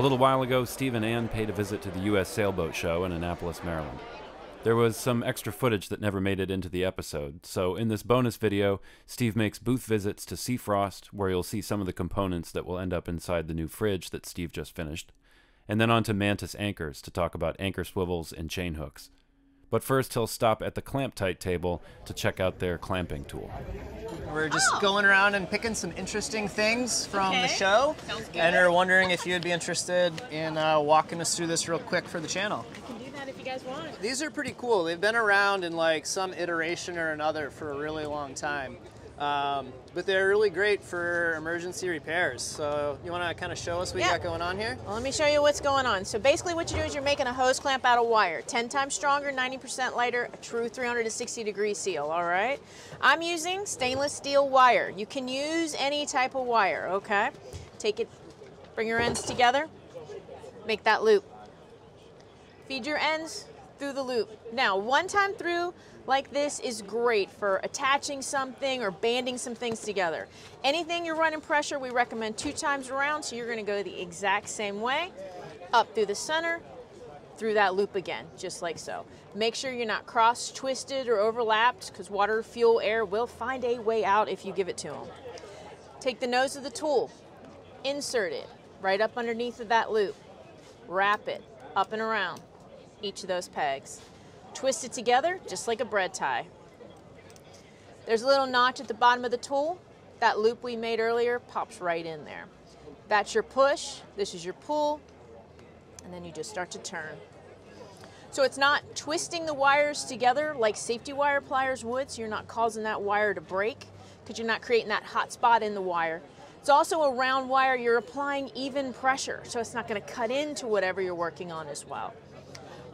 A little while ago, Steve and Ann paid a visit to the U.S. Sailboat Show in Annapolis, Maryland. There was some extra footage that never made it into the episode, so in this bonus video, Steve makes booth visits to Sea Frost, where you'll see some of the components that will end up inside the new fridge that Steve just finished, and then on to Mantus Anchors to talk about anchor swivels and chain hooks. But first, he'll stop at the ClampTite table to check out their clamping tool. We're just Oh. going around and picking some interesting things from the show. Good. And we're wondering if you'd be interested in uh, walking us through this real quick for the channel. I can do that if you guys want. These are pretty cool. They've been around in like some iteration or another for a really long time. Um, but they're really great for emergency repairs. So you want to kind of show us what Yeah. you got going on here? Well, let me show you what's going on. So basically what you do is you're making a hose clamp out of wire. 10 times stronger, 90% lighter, a true 360 degree seal, all right? I'm using stainless steel wire. You can use any type of wire, okay? Take it, bring your ends together, make that loop. Feed your ends through the loop. Now, one time through like this is great for attaching something or banding some things together. Anything you're running pressure, we recommend two times around, so you're gonna go the exact same way, up through the center, through that loop again, just like so. Make sure you're not cross twisted or overlapped because water, fuel, air will find a way out if you give it to them. Take the nose of the tool, insert it right up underneath of that loop, wrap it up and around each of those pegs. Twist it together just like a bread tie. There's a little notch at the bottom of the tool. That loop we made earlier pops right in there. That's your push, this is your pull, and then you just start to turn. So it's not twisting the wires together like safety wire pliers would, so you're not causing that wire to break because you're not creating that hot spot in the wire. It's also a round wire, you're applying even pressure, so it's not going to cut into whatever you're working on as well.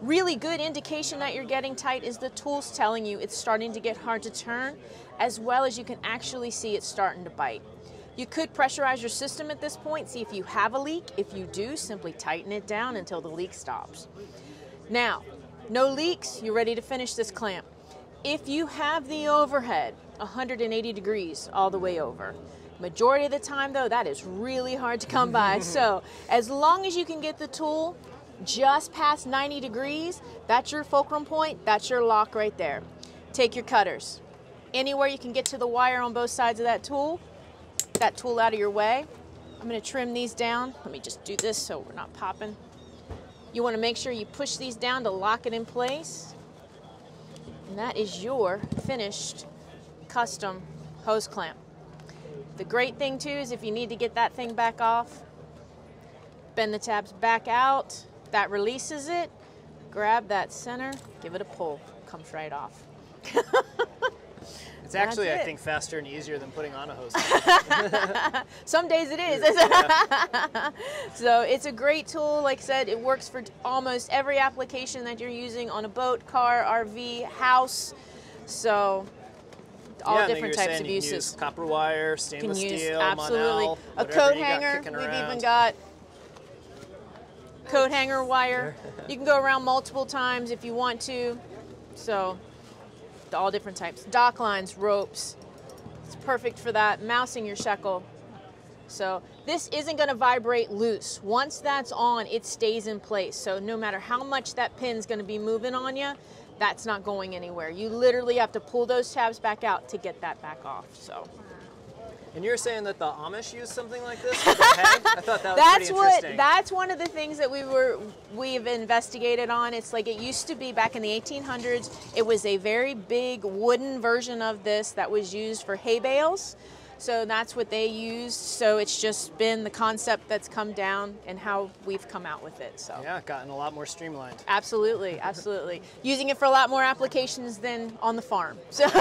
Really good indication that you're getting tight is the tool's telling you it's starting to get hard to turn, as well as you can actually see it starting to bite. You could pressurize your system at this point, see if you have a leak. If you do, simply tighten it down until the leak stops. Now, no leaks, you're ready to finish this clamp. If you have the overhead 180 degrees all the way over, majority of the time though, that is really hard to come by. so as long as you can get the tool just past 90 degrees, that's your fulcrum point, that's your lock right there. Take your cutters. Anywhere you can get to the wire on both sides of that tool, that tool out of your way. I'm gonna trim these down. Let me just do this so we're not popping. You wanna make sure you push these down to lock it in place. And that is your finished custom hose clamp. The great thing too is if you need to get that thing back off, bend the tabs back out, that releases it, grab that center, give it a pull, comes right off. It's actually, I think, faster and easier than putting on a hose. Some days it is. so it's a great tool. Like I said, it works for almost every application that you're using on a boat, car, RV, house. So all yeah, different types of uses. Use copper wire, stainless steel, absolutely Monel, a coat hanger. We've around. even got coat hanger wire. You can go around multiple times if you want to. So all different types. Dock lines, ropes. It's perfect for that. Mousing your shackle. So this isn't going to vibrate loose. Once that's on, it stays in place. So no matter how much that pin's going to be moving on you, that's not going anywhere. You literally have to pull those tabs back out to get that back off. So And you're saying that the Amish use something like this? their hay? I thought that was that's pretty what interesting. that's one of the things that we were we've investigated on it's like it used to be back in the 1800s it was a very big wooden version of this that was used for hay bales so that's what they used so it's just been the concept that's come down and how we've come out with it so yeah, gotten a lot more streamlined. absolutely absolutely using it for a lot more applications than on the farm so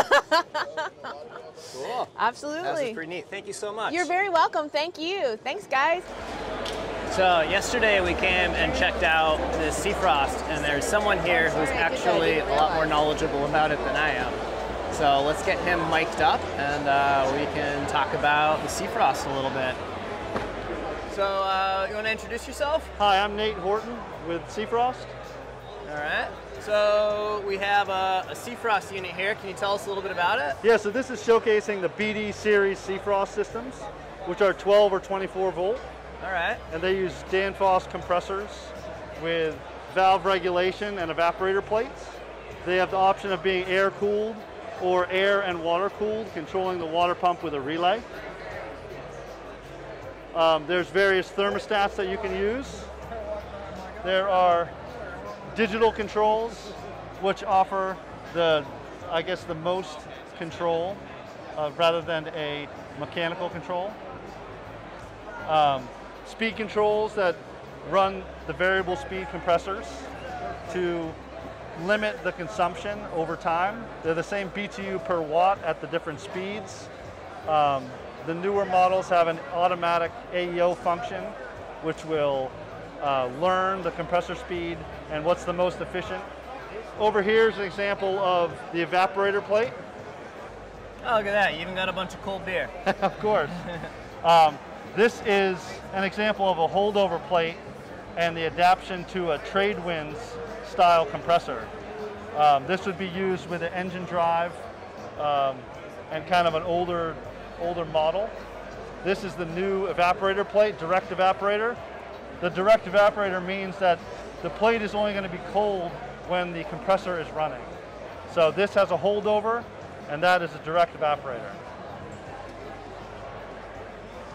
Cool. That absolutely was pretty neat. Thank you so much. you're very welcome thank you thanks guys So yesterday we came and checked out the Sea Frost, and there's someone here who's actually a lot more knowledgeable about it than I am. So let's get him mic'd up, and uh, we can talk about the Sea Frost a little bit. So uh, you want to introduce yourself? Hi, I'm Nate Horton with Sea Frost. All right. So we have a, a Sea Frost unit here. Can you tell us a little bit about it? Yeah, so this is showcasing the BD series Sea Frost systems, which are 12 or 24 volt. All right. and they use Danfoss compressors with valve regulation and evaporator plates. They have the option of being air cooled or air and water cooled, controlling the water pump with a relay. Um, there's various thermostats that you can use. There are digital controls, which offer the, I guess, the most control uh, rather than a mechanical control. Um, speed controls that run the variable speed compressors to limit the consumption over time. They're the same BTU per watt at the different speeds. Um, the newer models have an automatic AEO function, which will uh, learn the compressor speed and what's the most efficient. Over here is an example of the evaporator plate. Oh, look at that. You even got a bunch of cold beer. of course. Um, this is an example of a holdover plate and the adaptation to a trade winds style compressor. Um, this would be used with an engine drive um, and kind of an older, older model. This is the new evaporator plate, direct evaporator. The direct evaporator means that the plate is only going to be cold when the compressor is running. So this has a holdover, and that is a direct evaporator.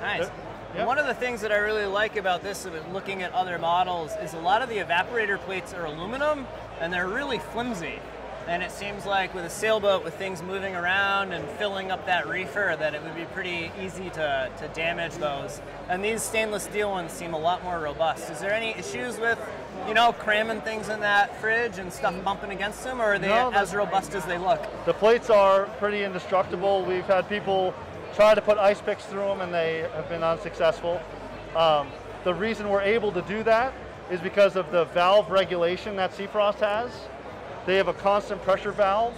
Nice. Yep. Yep. One of the things that I really like about this, of looking at other models, is a lot of the evaporator plates are aluminum and they're really flimsy. And it seems like with a sailboat, with things moving around and filling up that reefer, that it would be pretty easy to, to damage those. And these stainless steel ones seem a lot more robust. Is there any issues with, you know, cramming things in that fridge and stuff mm. bumping against them, or are they No, as robust as they look? The plates are pretty indestructible. We've had people try to put ice picks through them and they have been unsuccessful. Um, the reason we're able to do that is because of the valve regulation that Sea Frost has. They have a constant pressure valve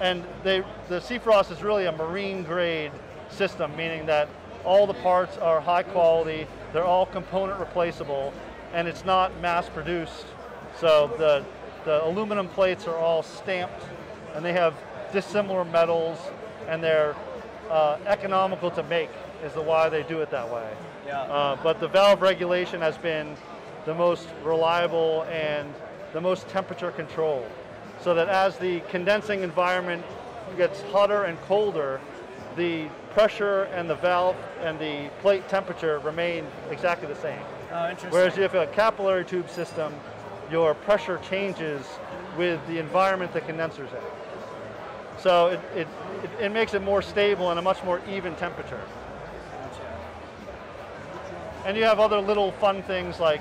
and they, the Sea Frost is really a marine grade system, meaning that all the parts are high quality, they're all component replaceable, and it's not mass produced. So the, the aluminum plates are all stamped and they have dissimilar metals and they're uh, economical to make is the why they do it that way. Yeah. Uh, but the valve regulation has been the most reliable and the most temperature controlled. So that as the condensing environment gets hotter and colder, the pressure and the valve and the plate temperature remain exactly the same. Oh, interesting. Whereas if you have a capillary tube system, your pressure changes with the environment the condenser's in. So it, it, it, it makes it more stable and a much more even temperature. And you have other little fun things like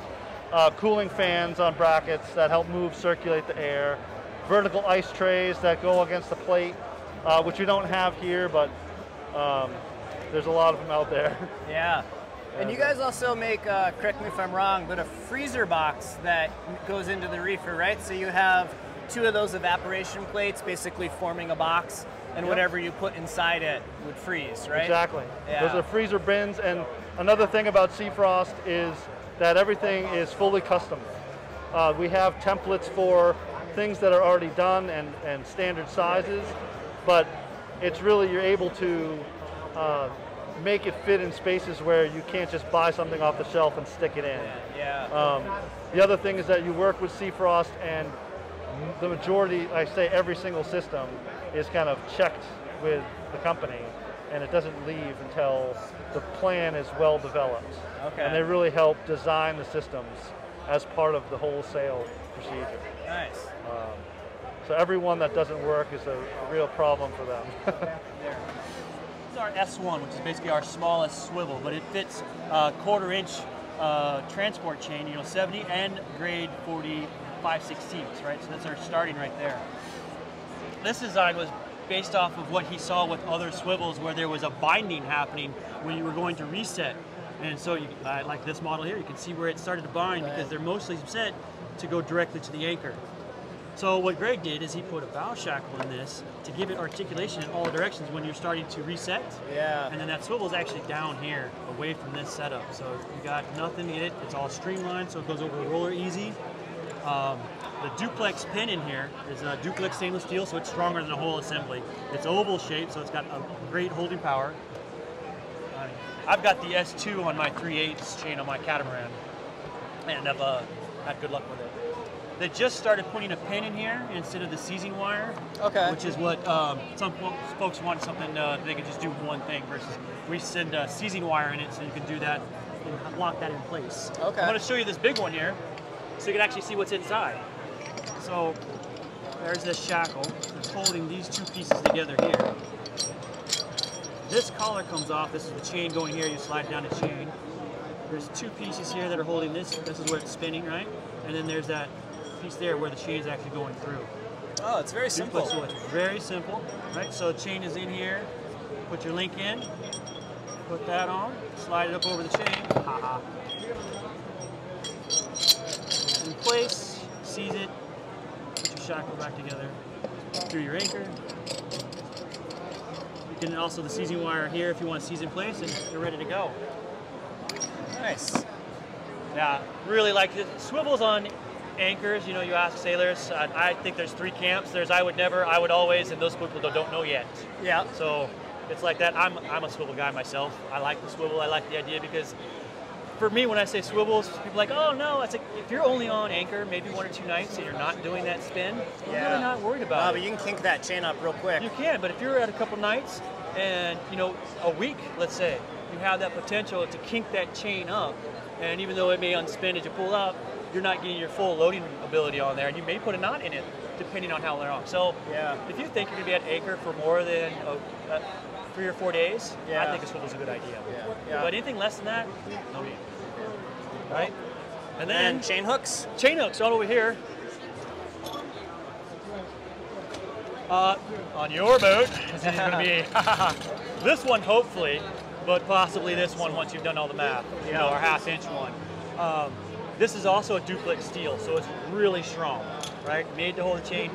uh, cooling fans on brackets that help move, circulate the air, vertical ice trays that go against the plate, uh, which we don't have here, but um, there's a lot of them out there. Yeah. And you guys also make, uh, correct me if I'm wrong, but a freezer box that goes into the reefer, right? So you have two of those evaporation plates basically forming a box, and Yep. whatever you put inside it would freeze, right? Exactly. Yeah. Those are freezer bins, and another thing about Sea Frost is that everything is fully custom. Uh, we have templates for things that are already done and, and standard sizes, but it's really you're able to uh, make it fit in spaces where you can't just buy something off the shelf and stick it in. Yeah. Um, the other thing is that you work with Sea Frost and the majority, I say every single system, is kind of checked with the company and it doesn't leave until the plan is well developed. Okay. And they really help design the systems as part of the wholesale procedure. nice. Um, so everyone that doesn't work is a, a real problem for them. This is our S1, which is basically our smallest swivel, but it fits uh, quarter inch uh, transport chain, you know, 70 and grade 45 sixteenths, right? So that's our starting right there. This design was based off of what he saw with other swivels where there was a binding happening when you were going to reset. And so, you, uh, like this model here, you can see where it started to bind because they're mostly set to go directly to the anchor. So what Greg did is he put a bow shackle in this to give it articulation in all directions when you're starting to reset. Yeah. And then that swivel is actually down here, away from this setup. So you got nothing in it. It's all streamlined, so it goes over the roller easy. Um, the duplex pin in here is a duplex stainless steel, so it's stronger than the whole assembly. It's oval shaped, so it's got a great holding power. Uh, I've got the S2 on my 3 8 chain on my catamaran, and I've uh, had good luck with it. They just started putting a pin in here instead of the seizing wire. Okay. Which is what um, some folks want something uh, they can just do one thing versus we send uh, seizing wire in it so you can do that and lock that in place. Okay. I'm going to show you this big one here so you can actually see what's inside. So there's this shackle that's holding these two pieces together here. This collar comes off. This is the chain going here. You slide down the chain. There's two pieces here that are holding this. This is where it's spinning, right? And then there's that piece there where the chain is actually going through. Oh, it's very Simple. So it's very simple, right? So the chain is in here. Put your link in. Put that on. Slide it up over the chain. Ha In place. Seize it. Put your shackle back together. Through your anchor. You can also the seizing wire here if you want to seize in place, and you're ready to go. Nice. Yeah, really like it. Swivels on anchors. You know, you ask sailors. I, I think there's three camps. There's I would never, I would always, and those people don't know yet. Yeah. So it's like that. I'm, I'm a swivel guy myself. I like the swivel. I like the idea because for me, when I say swivels, people are like, oh no. It's like if you're only on anchor, maybe one or two nights, and you're not doing that spin, you're really not worried about it. but you can kink that chain up real quick. You can, but if you're at a couple nights and you know a week, let's say, you have that potential to kink that chain up, and even though it may unspin as you pull up, you're not getting your full loading ability on there, and you may put a knot in it depending on how long. So Yeah. if you think you're gonna be at anchor for more than a, a three or four days, yeah. I think a swivel's a good idea. Yeah. Yeah. But anything less than that, no need. Right? And then And chain hooks. chain hooks all over here. Uh, on your boat, this is going to be this one, hopefully, but possibly this one once you've done all the math. You know, our half inch one. Um, this is also a duplex steel, so it's really strong, right? Made to hold the chain.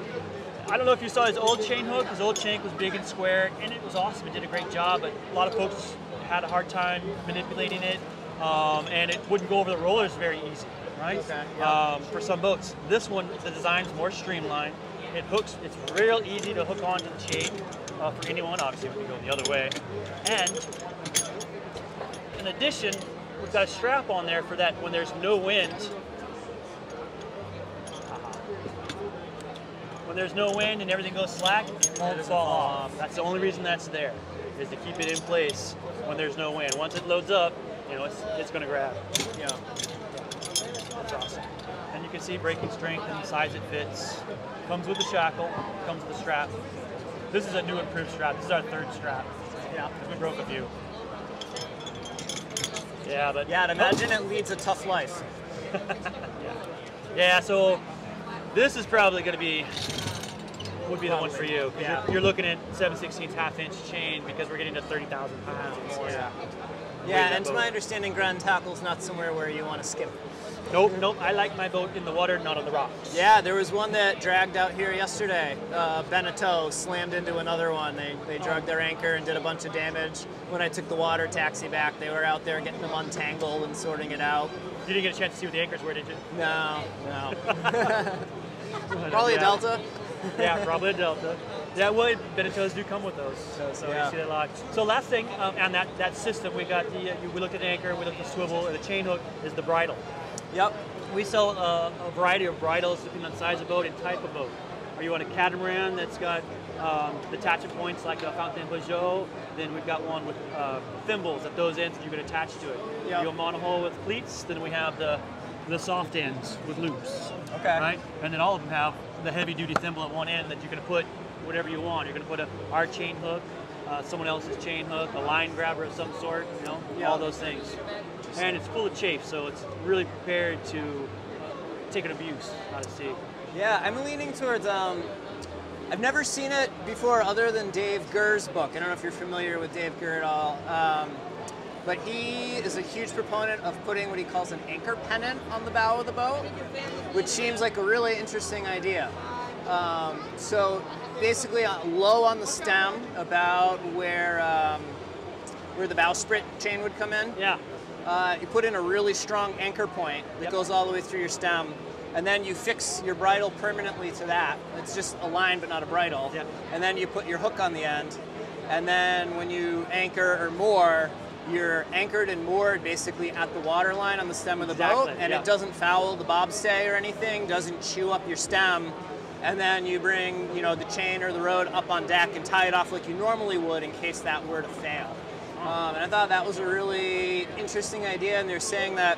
I don't know if you saw his old chain hook. His old chain was big and square, and it was awesome. It did a great job, but a lot of folks had a hard time manipulating it, um, and it wouldn't go over the rollers very easy, right? Okay, yeah. um, for some boats. This one, the design's more streamlined. It hooks, it's real easy to hook onto the chain uh, for anyone, obviously when you go the other way. And in addition, we've got a strap on there for that when there's no wind. When there's no wind and everything goes slack, it won't fall off. That's the only reason that's there, is to keep it in place when there's no wind. Once it loads up, you know, it's, it's going to grab. Yeah. That's awesome. And you can see braking strength and the size it fits. Comes with the shackle, comes with the strap. This is a new improved strap. This is our third strap. Yeah. We broke a few. Yeah, but Yeah, I'd imagine it leads a tough life. yeah. Yeah, so this is probably going to be would be the one for you. 'cause Yeah. You're, you're looking at 7 16 half inch chain because we're getting to 30,000 pounds. Yeah. Yeah, and to my understanding, Ground Tackle's not somewhere where you want to skip. Nope, nope. I like my boat in the water, not on the rocks. Yeah, there was one that dragged out here yesterday. Uh, Beneteau slammed into another one. They, they drugged their anchor and did a bunch of damage. When I took the water taxi back, they were out there getting them untangled and sorting it out. You didn't get a chance to see what the anchors were, did you? No, no. Probably a Delta. yeah, probably a Delta. Yeah, well, Beneteaus do come with those, so, so Yeah. you see that a lot. So last thing um, on that, that system, we got the uh, we looked at the anchor, we looked at the swivel, and the chain hook is the bridle. Yep. We sell uh, a variety of bridles depending on size of boat and type of boat. Are you on a catamaran that's got um, attachment points like a Fountaine Pajot? Then we've got one with uh, thimbles at those ends that you can attach to it. Yeah. Are you a monohull with cleats? Then we have the the soft ends with loops. Okay. Right? And then all of them have the heavy duty thimble at one end that you can put whatever you want. You're going to put a our chain hook, uh, someone else's chain hook, a line grabber of some sort, you know, Yeah. all those things. And it's full of chafe, so it's really prepared to take an abuse out at sea. Yeah, I'm leaning towards. Um, I've never seen it before, other than Dave Gerr's book. I don't know if you're familiar with Dave Gurr at all, um, but he is a huge proponent of putting what he calls an anchor pennant on the bow of the boat, which seems like a really interesting idea. Um, so basically, uh, low on the stem, about where um, where the bowsprit chain would come in. Yeah. Uh, you put in a really strong anchor point that Yep. goes all the way through your stem, and then you fix your bridle permanently to that. It's just a line, but not a bridle. Yep. And then you put your hook on the end, and then when you anchor or moor, you're anchored and moored basically at the water line on the stem of the Exactly, boat, and yeah. it doesn't foul the bobstay or anything, doesn't chew up your stem. And then you bring, you know, the chain or the rode up on deck and tie it off like you normally would in case that were to fail. Um, and I thought that was a really interesting idea. And they're saying that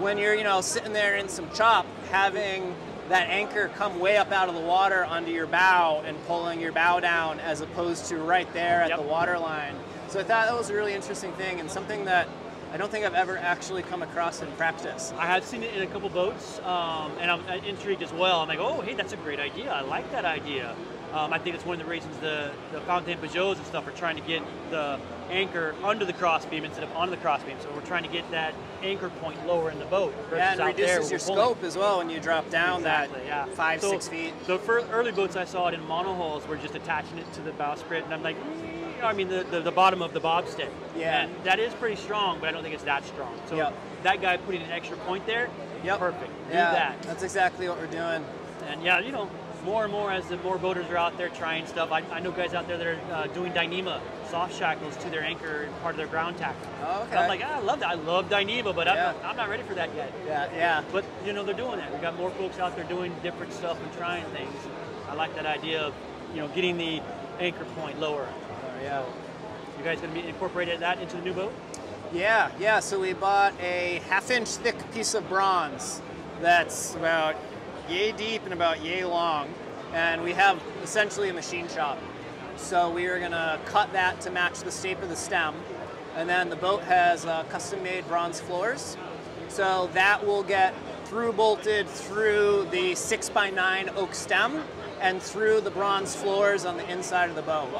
when you're, you know, sitting there in some chop, having that anchor come way up out of the water onto your bow and pulling your bow down as opposed to right there at Yep. the water line. So I thought that was a really interesting thing and something that I don't think I've ever actually come across in practice. I have seen it in a couple boats, um, and I'm intrigued as well. I'm like, oh, hey, that's a great idea. I like that idea. Um, I think it's one of the reasons the, the Fountaine Pajots and stuff are trying to get the anchor under the crossbeam instead of on the crossbeam. So we're trying to get that anchor point lower in the boat. Yeah, and reduces your pulling. scope as well when you drop down Exactly, that yeah. five, So six feet. The early boats I saw it in monohulls were just attaching it to the bowsprit, and I'm like, mm, I mean, the, the, the bottom of the bobstay. Yeah. And that is pretty strong, but I don't think it's that strong. So Yep. that guy putting an extra point there, Yep. perfect. Do yeah, that. That's exactly what we're doing. And yeah, you know, more and more as the more boaters are out there trying stuff. I, I know guys out there that are uh, doing Dyneema soft shackles to their anchor and part of their ground tackle. Oh, okay. I'm like, ah, I love that. I love Dyneema, but I'm, not, I'm not ready for that yet. Yeah, yeah. But you know, they're doing that. We got more folks out there doing different stuff and trying things. I like that idea of you know getting the anchor point lower. Oh, yeah. You guys gonna be incorporating that into the new boat? Yeah, yeah. So we bought a half inch thick piece of bronze that's about yay deep and about yay long. And we have essentially a machine shop. So we are gonna cut that to match the shape of the stem. And then the boat has uh, custom made bronze floors. So that will get through bolted through the six by nine oak stem and through the bronze floors on the inside of the boat.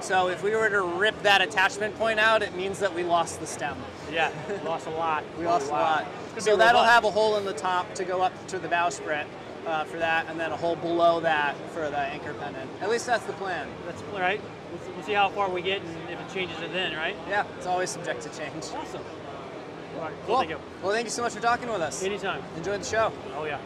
So if we were to rip that attachment point out, it means that we lost the stem. Yeah, lost a lot. We lost a wow. lot. So that'll have a hole in the top to go up to the bowsprit uh, for that, and then a hole below that for the anchor pennant. At least that's the plan. That's all right. We'll see, we'll see how far we get and if it changes it then, right? Yeah, it's always subject to change. Awesome. All right, Cool. well, thank you. Well, thank you so much for talking with us. Anytime. Enjoy the show. Oh yeah.